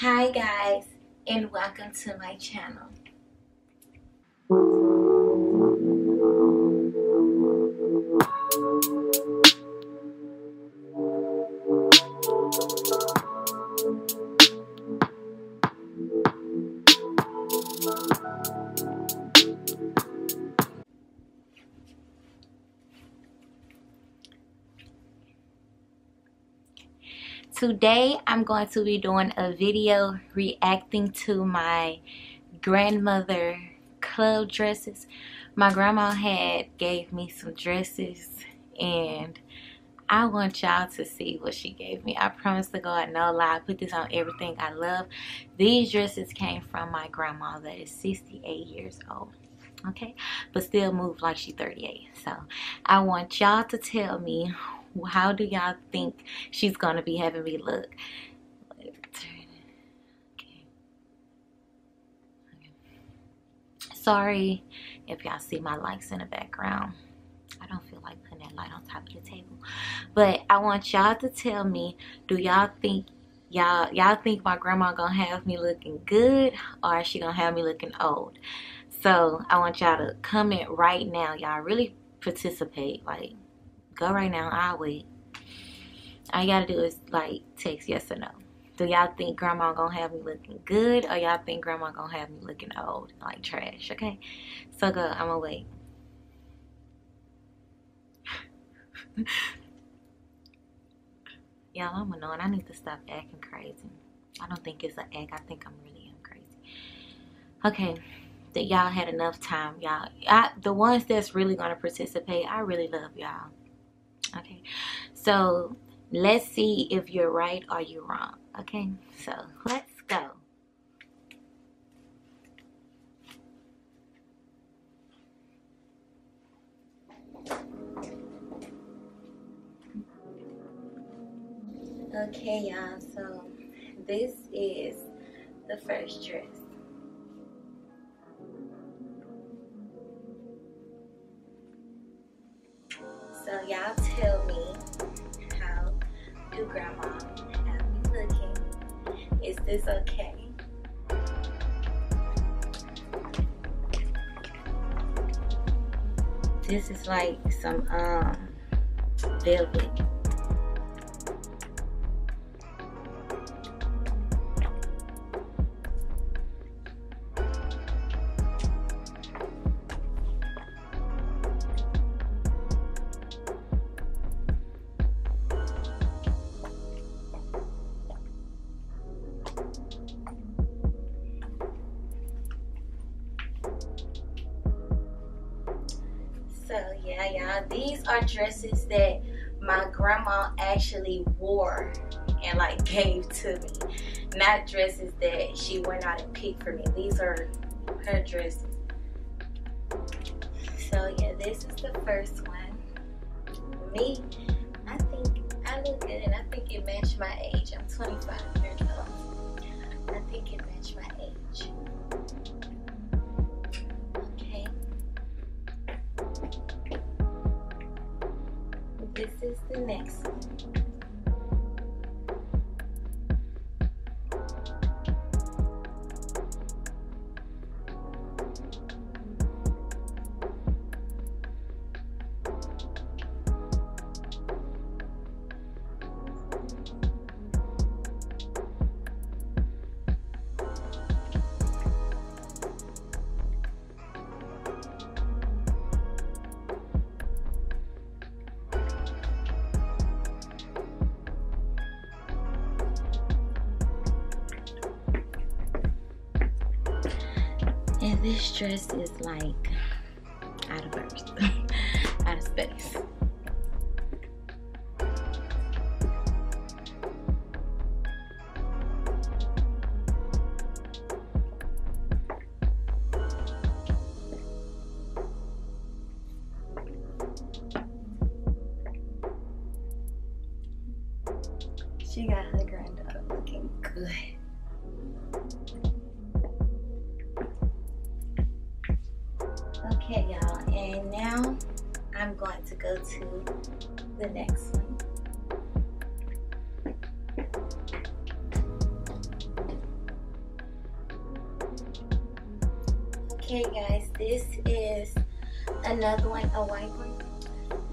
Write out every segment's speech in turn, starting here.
Hi guys and welcome to my channel. Today I'm going to be doing a video reacting to my grandmother club dresses. My grandma had gave me some dresses and I want y'all to see what she gave me. I promise to God, no lie. I put this on everything I love. These dresses came from my grandma that is 68 years old. Okay, but still move like she's 38. So I want y'all to tell me how do y'all think she's gonna be having me look? Sorry if y'all see my lights in the background. I don't feel like putting that light on top of the table. But I want y'all to tell me, do y'all think y'all y'all think my grandma gonna have me looking good or is she gonna have me looking old? So I want y'all to comment right now. Y'all really participate. Like Go right now. I'll wait. All you gotta do is like text yes or no. Do y'all think grandma gonna have me looking good or y'all think grandma gonna have me looking old like trash? Okay. So go. I'm gonna wait. Y'all, I'm annoying. I need to stop acting crazy. I don't think it's an act. I think I'm really am crazy. Okay that y'all had enough time y'all the ones that's really gonna participate i really love y'all okay. So let's see if you're right or you're wrong. Okay. So let's go. Okay y'all. So this is the first dress grandma looking? Is this okay? This is like some um velvet. So yeah, these are dresses that my grandma actually wore and like gave to me. Not dresses that she went out and picked for me. These are her dresses. So yeah, this is the first one. Me, I think I look good and I think it matched my age. I'm 25 And this dress is like out of earth, out of space. She got her granddaughter looking good. I'm going to go to the next one. Okay guys, this is another one, a white one.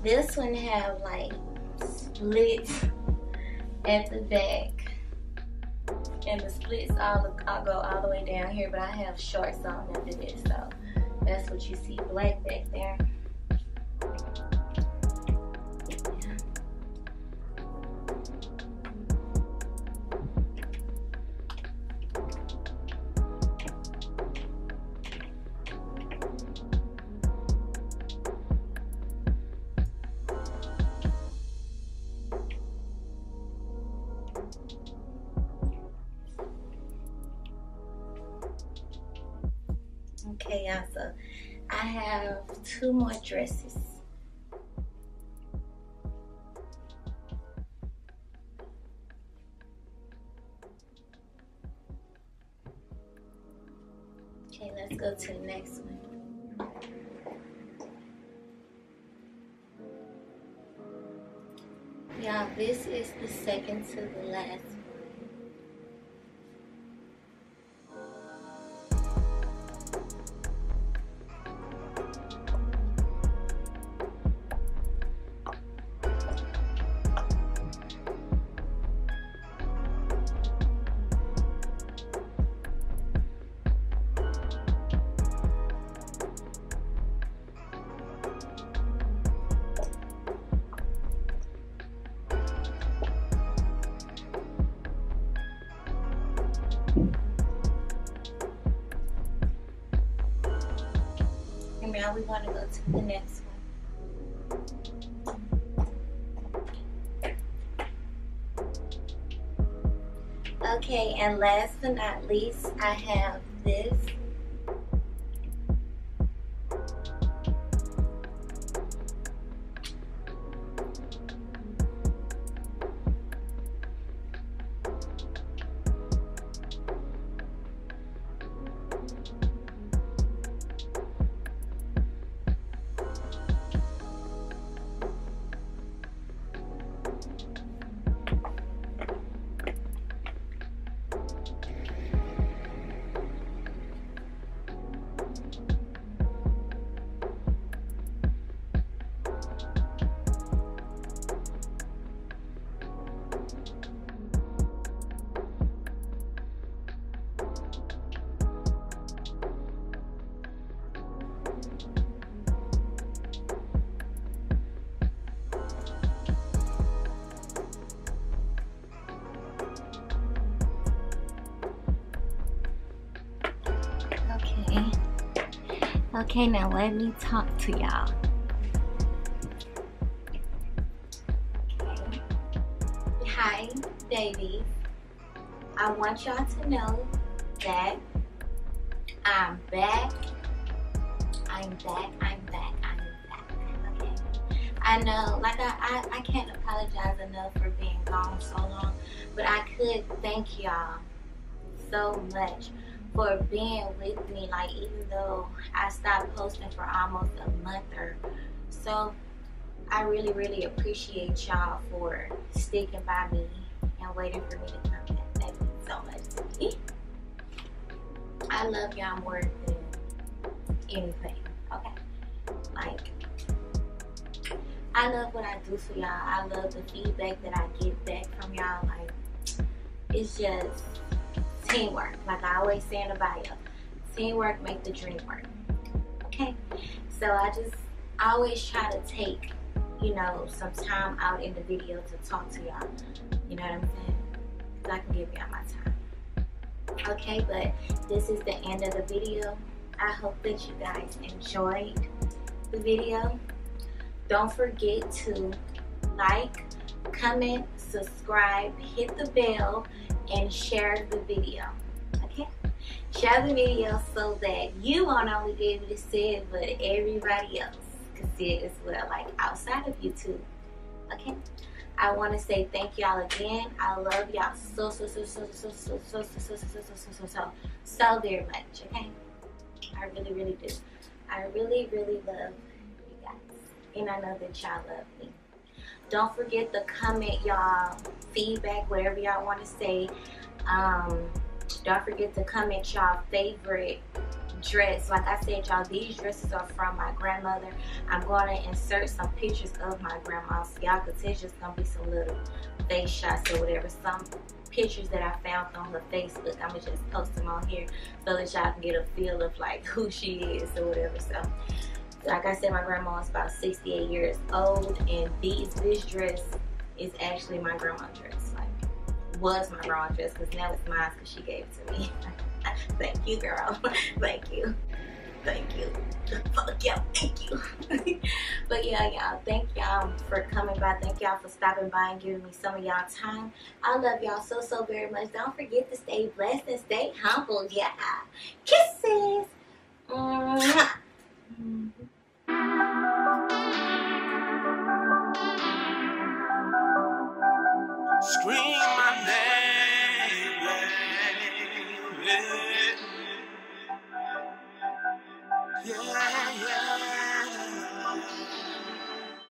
This one have like splits at the back. And the splits all I'll go all the way down here, but I have shorts on under this, so that's what you see black back there. Okay, y'all, so I have two more dresses. Okay, let's go to the next one. Y'all, this is the second to the last now we want to go to the next one. Okay, and last but not least, I have this. Okay, now let me talk to y'all. Hi, babies. I want y'all to know that I'm back. I'm back. I'm back. I'm back. Okay. I know, like I, I, I can't apologize enough for being gone so long, but I could thank y'all so much for being with me. Like even though I stopped posting for almost a month or so, I really, really appreciate y'all for sticking by me and waiting for me to come back. That means so much. I love y'all more than anything. Okay, like. I love what I do for y'all. I love the feedback that I get back from y'all. Like, it's just teamwork. Like I always say in the bio, teamwork make the dream work. Okay, so I just I always try to take you know some time out in the video to talk to y'all. You know what I'm saying? Cause I can give y'all my time. Okay, but this is the end of the video. I hope that you guys enjoyed the video. Don't forget to like, comment, subscribe, hit the bell, and share the video. Okay? Share the video so that you won't only be able to see it, but everybody else can see it as well, like outside of YouTube. Okay? I want to say thank y'all again. I love y'all so, so, so, so, so, so, so, so, so, so, so, so, so, so, so very much. Okay? I really, really do. I really, really love you guys. And I know that y'all love me. Don't forget to comment y'all feedback, whatever y'all want to say. Um, don't forget to comment y'all favorite dress. Like I said, y'all, these dresses are from my grandmother. I'm going to insert some pictures of my grandma. So y'all could tell just going to be some little face shots or whatever. Some pictures that I found on her Facebook. I'm going to just post them on here so that y'all can get a feel of like who she is or whatever. So like I said, my grandma is about 68 years old, and these this dress is actually my grandma's dress. Like, was my grandma's dress, because now it's mine because she gave it to me. thank you, girl. thank you. Thank you. Fuck yeah, thank you. but yeah, y'all, thank y'all for coming by. Thank y'all for stopping by and giving me some of y'all time. I love y'all so, so very much. Don't forget to stay blessed and stay humble. Yeah. Kisses.